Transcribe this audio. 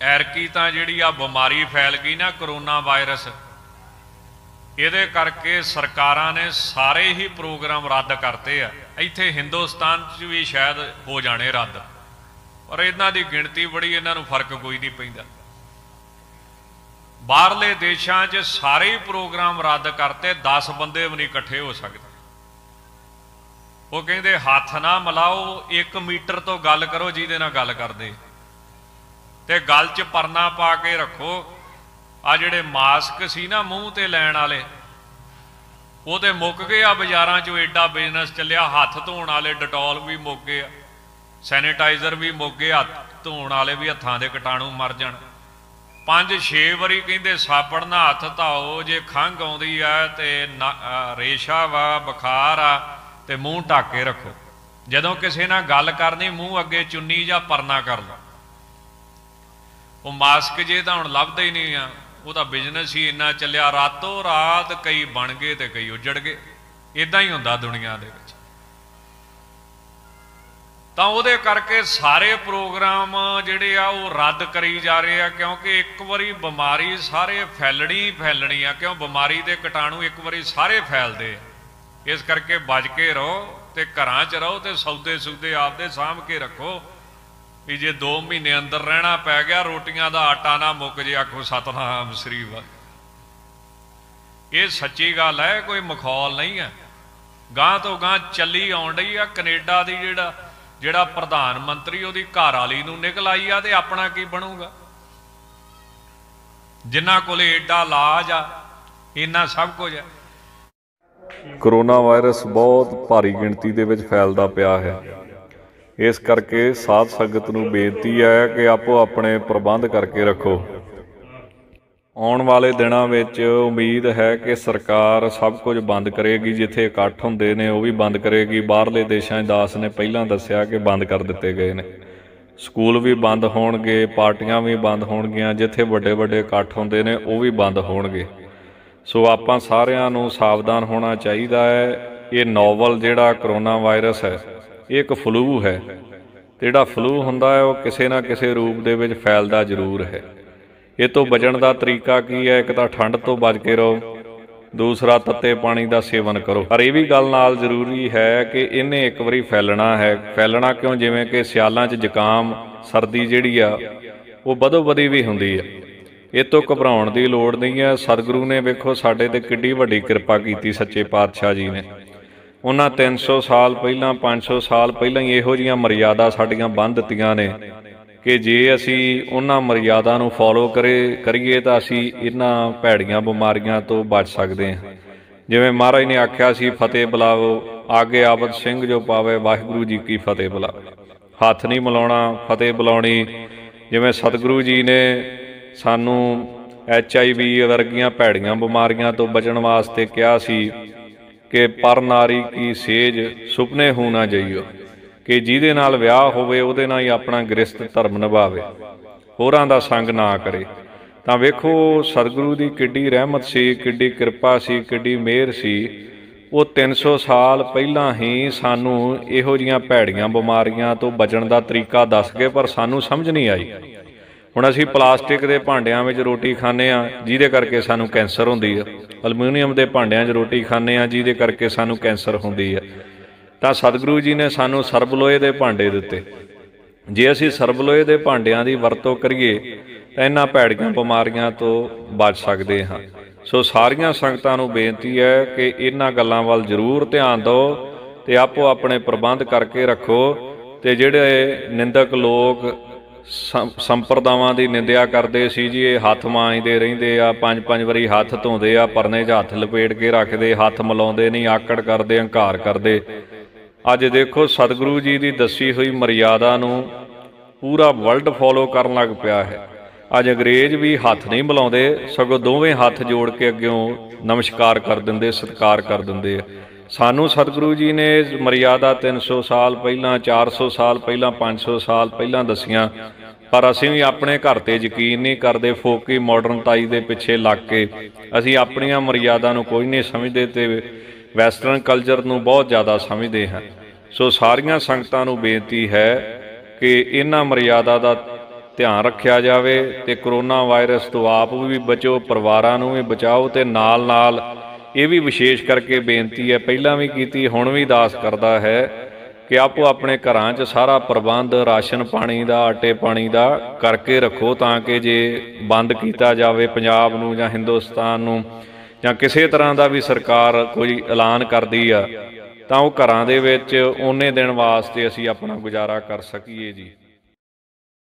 ਐਰਕੀ ਤਾਂ ਜਿਹੜੀ ਆ ਬਿਮਾਰੀ ਫੈਲ ਗਈ ਨਾ ਕਰੋਨਾ ਵਾਇਰਸ, ਇਹਦੇ ਕਰਕੇ ਸਰਕਾਰਾਂ ਨੇ ਸਾਰੇ ਹੀ ਪ੍ਰੋਗਰਾਮ ਰੱਦ ਕਰਤੇ ਆ। ਇੱਥੇ ਹਿੰਦੁਸਤਾਨ 'ਚ ਵੀ ਸ਼ਾਇਦ ਹੋ ਜਾਣੇ ਰੱਦ, ਪਰ ਇਹਨਾਂ ਦੀ ਗਿਣਤੀ ਬੜੀ, ਇਹਨਾਂ ਨੂੰ ਫ਼ਰਕ ਕੋਈ ਨਹੀਂ ਪੈਂਦਾ। ਬਾਹਰਲੇ ਦੇਸ਼ਾਂ 'ਚ ਸਾਰੇ ਹੀ ਪ੍ਰੋਗਰਾਮ ਰੱਦ ਕਰਤੇ 10 ਬੰਦੇ ਵੀ ਨਹੀਂ ਇਕੱਠੇ ਹੋ ਸਕਦੇ। ਉਹ ਕਹਿੰਦੇ, ਹੱਥ ਨਾ ਮਿਲਾਓ 1 ਮੀਟਰ ਤੋਂ ਗੱਲ ਕਰੋ, ਜਿਹਦੇ ਨਾਲ ਗੱਲ ਕਰਦੇ। ਤੇ ਗੱਲ 'ਚ ਪਰਨਾ ਪਾ ਕੇ ਰੱਖੋ। ਆ ਜਿਹੜੇ ਮਾਸਕ ਸੀ ਨਾ ਮੂੰਹ ਤੇ ਲੈਣ ਵਾਲੇ, ਉਹ ਤੇ ਮੁੱਕ ਗਏ ਆ ਬਾਜ਼ਾਰਾਂ 'ਚੋਂ ਐਡਾ ਬਿਜ਼ਨਸ ਚੱਲਿਆ, ਹੱਥ ਧੋਣ ਵਾਲੇ ਡਟੋਲ ਵੀ ਮੁੱਕ ਗਏ ਆ ਸੈਨੀਟਾਈਜ਼ਰ ਵੀ ਮੁੱਕ ਗਏ, ਹੱਥ ਧੋਣ ਵਾਲੇ ਵੀ ਹੱਥਾਂ ਦੇ ਕੀਟਾਣੂ ਮਰ ਜਾਣ। ਪੰਜ ਛੇ ਵਾਰੀ ਕਹਿੰਦੇ, ਸਾਬਣ ਨਾਲ ਹੱਥ ਧਾਓ, ਜੇ ਖੰਘ ਆਉਂਦੀ ਆ ਤੇ ਰੇਸ਼ਾ ਵਾ, ਬੁਖਾਰ ਆ, ਤੇ ਮੂੰਹ ਢੱਕ ਕੇ ਰੱਖੋ। ਜਦੋਂ ਕਿਸੇ ਨਾਲ ਗੱਲ ਕਰਨੀ, ਮੂੰਹ ਅੱਗੇ ਚੁੰਨੀ ਜਾਂ ਪਰਨਾ ਕਰ ਲਓ। ਉਹ ਮਾਸਕ ਜੇ ਤਾਂ ਹੁਣ ਲੱਭਦਾ ਹੀ ਨਹੀਂ ਆ। ਉਹਦਾ ਬਿਜ਼ਨਸ ਹੀ ਇੰਨਾ ਚੱਲਿਆ। ਰਾਤੋਂ ਰਾਤ ਕਈ ਬਣ ਗਏ ਤੇ ਕਈ ਉਜੜ ਗਏ। ਇਦਾਂ ਹੀ ਹੁੰਦਾ ਦੁਨੀਆ ਦੇ ਵਿੱਚ। ਤਾਂ ਉਹਦੇ ਕਰਕੇ ਸਾਰੇ ਪ੍ਰੋਗਰਾਮ ਜਿਹੜੇ ਆ, ਉਹ ਰੱਦ ਕਰੀ ਜਾ ਰਹੇ ਆ, ਕਿਉਂਕਿ ਇੱਕ ਵਾਰੀ ਬਿਮਾਰੀ ਸਾਰੇ ਫੈਲਣੀ ਫੈਲਣੀ ਆ। ਕਿਉਂ? ਬਿਮਾਰੀ ਦੇ ਕੀਟਾਣੂ ਇੱਕ ਵਾਰੀ ਸਾਰੇ ਫੈਲਦੇ ਇਸ ਕਰਕੇ ਬਚ ਕੇ ਰਹੋ ਤੇ ਘਰਾਂ 'ਚ ਰਹੋ ਤੇ ਸੌਦੇ ਸੁਦੇ ਆਪਦੇ ਸਾਂਭ ਕੇ ਰੱਖੋ। ਵੀ ਜੇ 2 ਮਹੀਨੇ ਅੰਦਰ ਰਹਿਣਾ ਪੈ ਗਿਆ, ਰੋਟੀਆਂ ਦਾ ਆਟਾ ਨਾ ਮੁੱਕ ਜੇ, ਆਖੋ ਸਤਨਾਮ ਸ੍ਰੀ ਵਾਹਿਗੁਰੂ। ਇਹ ਸੱਚੀ ਗੱਲ ਹੈ, ਕੋਈ ਮਖੌਲ ਨਹੀਂ ਹੈ। ਗਾਂ ਤੋਂ ਗਾਂ ਚੱਲੀ ਆਉਣ ਡਈ ਆ, ਕੈਨੇਡਾ ਦੀ ਜਿਹੜਾ ਜਿਹੜਾ ਪ੍ਰਧਾਨ ਮੰਤਰੀ, ਉਹਦੀ ਘਰ ਵਾਲੀ ਨੂੰ ਨਿਕਲ ਆਈ ਆ, ਤੇ ਆਪਣਾ ਕੀ ਬਣੂਗਾ? ਜਿਨ੍ਹਾਂ ਕੋਲੇ ਏਡਾ ਇਲਾਜ ਆ, ਇੰਨਾ ਸਭ ਕੁਝ ਹੈ। ਕਰੋਨਾ ਵਾਇਰਸ ਬਹੁਤ ਭਾਰੀ ਗਿਣਤੀ ਦੇ ਵਿੱਚ ਫੈਲਦਾ ਪਿਆ ਹੈ। ਇਸ ਕਰਕੇ ਸਾਧ ਸੰਗਤ ਨੂੰ ਬੇਨਤੀ ਹੈ ਕਿ ਆਪੋ ਆਪਣੇ ਪ੍ਰਬੰਧ ਕਰਕੇ ਰੱਖੋ। ਆਉਣ ਵਾਲੇ ਦਿਨਾਂ ਵਿੱਚ ਉਮੀਦ ਹੈ ਕਿ ਸਰਕਾਰ ਸਭ ਕੁਝ ਬੰਦ ਕਰੇਗੀ, ਜਿੱਥੇ ਇਕੱਠ ਹੁੰਦੇ ਨੇ ਉਹ ਵੀ ਬੰਦ ਕਰੇਗੀ। ਬਾਹਰਲੇ ਦੇਸ਼ਾਂ 'ਚ ਦਾਸ ਨੇ ਪਹਿਲਾਂ ਦੱਸਿਆ ਕਿ ਬੰਦ ਕਰ ਦਿੱਤੇ ਗਏ ਨੇ। ਸਕੂਲ ਵੀ ਬੰਦ ਹੋਣਗੇ, ਪਾਰਟੀਆਂ ਵੀ ਬੰਦ ਹੋਣਗੀਆਂ, ਜਿੱਥੇ ਵੱਡੇ ਵੱਡੇ ਇਕੱਠ ਹੁੰਦੇ ਨੇ ਉਹ ਵੀ ਬੰਦ ਹੋਣਗੇ। ਸੋ ਆਪਾਂ ਸਾਰਿਆਂ ਨੂੰ ਸਾਵਧਾਨ ਹੋਣਾ ਚਾਹੀਦਾ ਹੈ। ਇਹ ਨੋਵਲ ਜਿਹੜਾ ਕਰੋਨਾ ਵਾਇਰਸ ਹੈ ਇਹ ਇੱਕ ਫਲੂ ਹੈ। ਤੇ ਜਿਹੜਾ ਫਲੂ ਹੁੰਦਾ ਹੈ, ਉਹ ਕਿਸੇ ਨਾ ਕਿਸੇ ਰੂਪ ਦੇ ਵਿੱਚ ਫੈਲਦਾ ਜ਼ਰੂਰ ਹੈ। ਇਹ ਤੋਂ ਬਚਣ ਦਾ ਤਰੀਕਾ ਕੀ ਹੈ? ਇੱਕ ਤਾਂ ਠੰਡ ਤੋਂ ਬਚ ਕੇ ਰਹੋ। ਦੂਸਰਾ, ਤੱਤੇ ਪਾਣੀ ਦਾ ਸੇਵਨ ਕਰੋ। ਪਰ ਇਹ ਵੀ ਗੱਲ ਨਾਲ ਜ਼ਰੂਰੀ ਹੈ ਕਿ ਇਹਨੇ ਇੱਕ ਵਾਰੀ ਫੈਲਣਾ ਹੈ। ਫੈਲਣਾ ਕਿਉਂ? ਜਿਵੇਂ ਕਿ ਸਿਆਲਾਂ 'ਚ ਜ਼ੁਕਾਮ, ਸਰਦੀ ਜਿਹੜੀ ਆ, ਉਹ ਬਦੋ ਬਦੀ ਵੀ ਹੁੰਦੀ ਹੈ ਇਹ ਤੋਂ ਘਬਰਾਉਣ ਦੀ ਲੋੜ ਨਹੀਂ ਹੈ। ਸਤਿਗੁਰੂ ਨੇ ਵੇਖੋ ਸਾਡੇ ਤੇ ਕਿੱਡੀ ਵੱਡੀ ਕਿਰਪਾ ਕੀਤੀ ਸੱਚੇ ਪਾਤਸ਼ਾਹ ਜੀ ਨੇ। ਉਹਨਾਂ 300 ਸਾਲ ਪਹਿਲਾਂ 500 ਸਾਲ ਪਹਿਲਾਂ ਹੀ ਇਹੋ ਜੀਆਂ ਮਰਿਆਦਾ ਸਾਡੀਆਂ ਬੰਨ ਦਿੱਤੀਆਂ ਨੇ ਕਿ ਜੇ ਅਸੀਂ ਉਹਨਾਂ ਮਰਿਆਦਾ ਨੂੰ ਫੋਲੋ ਕਰੇ, ਕਰੀਏ ਤਾਂ ਅਸੀਂ ਇਹਨਾਂ ਭੈੜੀਆਂ ਬਿਮਾਰੀਆਂ ਤੋਂ ਬਚ ਸਕਦੇ ਹਾਂ। ਜਿਵੇਂ ਮਹਾਰਾਜ ਨੇ ਆਖਿਆ ਸੀ, ਫਤਿਹ ਬੁਲਾਓ, ਆਗੇ ਆਬਦ ਸਿੰਘ ਜੋ ਪਾਵੇ, ਵਾਹਿਗੁਰੂ ਜੀ ਕੀ ਫਤਿਹ ਬੁਲਾਓ। ਹੱਥ ਨਹੀਂ ਮਿਲਾਉਣਾ, ਫਤਿਹ ਬੁਲਾਉਣੀ। ਜਿਵੇਂ ਸਤਿਗੁਰੂ ਜੀ ਨੇ ਸਾਨੂੰ ਐਚ ਆਈ ਵੀ ਵਰਗੀਆਂ ਭੈੜੀਆਂ ਬਿਮਾਰੀਆਂ ਤੋਂ ਬਚਣ ਵਾਸਤੇ ਕਿਹਾ ਸੀ ਕਿ ਪਰ ਨਾਰੀ ਕੀ ਸੇਜ ਸੁਪਨੇ ਹੋ ਨਾ ਜਈਓ, ਕਿ ਜਿਹਦੇ ਨਾਲ ਵਿਆਹ ਹੋਵੇ ਉਹਦੇ ਨਾਲ ਹੀ ਆਪਣਾ ਗ੍ਰਸਤ ਧਰਮ ਨਿਭਾਵੇ। ਹੋਰਾਂ ਦਾ ਸੰਗ ਨਾ ਕਰੇ। ਤਾਂ ਵੇਖੋ, ਸਤਿਗੁਰੂ ਦੀ ਕਿੱਡੀ ਰਹਿਮਤ ਸੀ, ਕਿੱਡੀ ਕਿਰਪਾ ਸੀ, ਕਿੱਡੀ ਮਿਹਰ ਸੀ। ਉਹ 300 ਸਾਲ ਪਹਿਲਾਂ ਹੀ ਸਾਨੂੰ ਇਹੋ ਜੀਆਂ ਭੈੜੀਆਂ ਬਿਮਾਰੀਆਂ ਤੋਂ ਬਚਣ ਦਾ ਤਰੀਕਾ ਦੱਸ ਗਏ, ਪਰ ਸਾਨੂੰ ਸਮਝ ਨਹੀਂ ਆਈ। ਹੁਣ ਅਸੀਂ ਪਲਾਸਟਿਕ ਦੇ ਭਾਂਡਿਆਂ ਵਿੱਚ ਰੋਟੀ ਖਾਂਦੇ ਆ ਜਿਹਦੇ ਕਰਕੇ ਸਾਨੂੰ ਕੈਂਸਰ ਹੁੰਦੀ ਆ। ਅਲਮੀਨੀਅਮ ਦੇ ਭਾਂਡਿਆਂ 'ਚ ਰੋਟੀ ਖਾਂਦੇ ਆ ਜਿਹਦੇ ਕਰਕੇ ਸਾਨੂੰ ਕੈਂਸਰ ਹੁੰਦੀ ਆ। ਤਾਂ ਸਤਿਗੁਰੂ ਜੀ ਨੇ ਸਾਨੂੰ ਸਰਬਲੋਏ ਦੇ ਭਾਂਡੇ ਦਿੱਤੇ। ਜੇ ਅਸੀਂ ਸਰਬਲੋਏ ਦੇ ਭਾਂਡਿਆਂ ਦੀ ਵਰਤੋਂ ਕਰੀਏ, ਤਾਂ ਇਹਨਾਂ ਭੈੜੀਆਂ ਬਿਮਾਰੀਆਂ ਤੋਂ ਬਚ ਸਕਦੇ ਹਾਂ। ਸੋ ਸਾਰੀਆਂ ਸੰਗਤਾਂ ਨੂੰ ਬੇਨਤੀ ਹੈ ਕਿ ਇਹਨਾਂ ਗੱਲਾਂ ਵੱਲ ਜ਼ਰੂਰ ਧਿਆਨ ਦਿਓ ਤੇ ਆਪੋ ਆਪਣੇ ਪ੍ਰਬੰਧ ਕਰਕੇ ਰੱਖੋ ਤੇ ਜਿਹੜੇ ਨਿੰਦਕ ਲੋਕ ਸੰਪਰਦਾਵਾਂ ਦੀ ਨਿੰਦਿਆ ਕਰਦੇ ਸੀ ਜੀ, ਇਹ ਹੱਥ ਮਾਂਜਦੇ ਰਹਿੰਦੇ ਆ ਪੰਜ ਪੰਜ ਵਾਰੀ ਹੱਥ ਧੋਂਦੇ ਆ, ਪਰਨੇ 'ਚ ਹੱਥ ਲਪੇਟ ਕੇ ਰੱਖਦੇ, ਹੱਥ ਮਲਾਉਂਦੇ ਨਹੀਂ, ਆਕੜ ਕਰਦੇ, ਹੰਕਾਰ ਕਰਦੇ। ਅੱਜ ਦੇਖੋ, ਸਤਿਗੁਰੂ ਜੀ ਦੀ ਦੱਸੀ ਹੋਈ ਮਰਿਆਦਾ ਨੂੰ ਪੂਰਾ ਵਰਲਡ ਫੋਲੋ ਕਰਨ ਲੱਗ ਪਿਆ ਹੈ। ਅੱਜ ਅੰਗਰੇਜ਼ ਵੀ ਹੱਥ ਨਹੀਂ ਮਿਲਾਉਂਦੇ, ਸਗੋਂ ਦੋਵੇਂ ਹੱਥ ਜੋੜ ਕੇ ਅੱਗਿਓਂ ਨਮਸਕਾਰ ਕਰ ਦਿੰਦੇ, ਸਤਿਕਾਰ ਕਰ ਦਿੰਦੇ ਆ। ਸਾਨੂੰ ਸਤਿਗੁਰੂ ਜੀ ਨੇ ਮਰਿਆਦਾ 300 ਸਾਲ ਪਹਿਲਾਂ 400 ਸਾਲ ਪਹਿਲਾਂ 500 ਸਾਲ ਪਹਿਲਾਂ ਦਸੀਆਂ ਪਰ ਅਸੀਂ ਵੀ ਆਪਣੇ ਘਰ ਤੇ ਯਕੀਨ ਨਹੀਂ ਕਰਦੇ ਫੋਕੀ ਮਾਡਰਨਤਾਈ ਦੇ ਪਿੱਛੇ ਲੱਗ ਕੇ। ਅਸੀਂ ਆਪਣੀਆਂ ਮਰਿਆਦਾ ਨੂੰ ਕੋਈ ਨਹੀਂ ਸਮਝਦੇ ਤੇ ਵੈਸਟਰਨ ਕਲਚਰ ਨੂੰ ਬਹੁਤ ਜ਼ਿਆਦਾ ਸਮਝਦੇ ਹਾਂ। ਸੋ ਸਾਰੀਆਂ ਸੰਗਤਾਂ ਨੂੰ ਬੇਨਤੀ ਹੈ ਕਿ ਇਹਨਾਂ ਮਰਿਆਦਾ ਦਾ ਧਿਆਨ ਰੱਖਿਆ ਜਾਵੇ ਤੇ ਕਰੋਨਾ ਵਾਇਰਸ ਤੋਂ ਆਪ ਵੀ ਬਚੋ, ਪਰਿਵਾਰਾਂ ਨੂੰ ਵੀ ਬਚਾਓ ਤੇ ਨਾਲ-ਨਾਲ ਇਹ ਵੀ ਵਿਸ਼ੇਸ਼ ਕਰਕੇ ਬੇਨਤੀ ਹੈ, ਪਹਿਲਾਂ ਵੀ ਕੀਤੀ, ਹੁਣ ਵੀ ਦਾਸ ਕਰਦਾ ਹੈ ਕਿ ਆਪੋ ਆਪਣੇ ਘਰਾਂ 'ਚ ਸਾਰਾ ਪ੍ਰਬੰਧ, ਰਾਸ਼ਨ ਪਾਣੀ ਦਾ, ਆਟੇ ਪਾਣੀ ਦਾ ਕਰਕੇ ਰੱਖੋ ਤਾਂ ਕਿ ਜੇ ਬੰਦ ਕੀਤਾ ਜਾਵੇ ਪੰਜਾਬ ਨੂੰ ਜਾਂ ਹਿੰਦੁਸਤਾਨ ਨੂੰ ਜਾਂ ਕਿਸੇ ਤਰ੍ਹਾਂ ਦਾ ਵੀ ਸਰਕਾਰ ਕੋਈ ਐਲਾਨ ਕਰਦੀ ਆ, ਤਾਂ ਉਹ ਘਰਾਂ ਦੇ ਵਿੱਚ ਉਹਨੇ ਦਿਨ ਵਾਸਤੇ ਅਸੀਂ ਆਪਣਾ ਗੁਜ਼ਾਰਾ ਕਰ ਸਕੀਏ ਜੀ।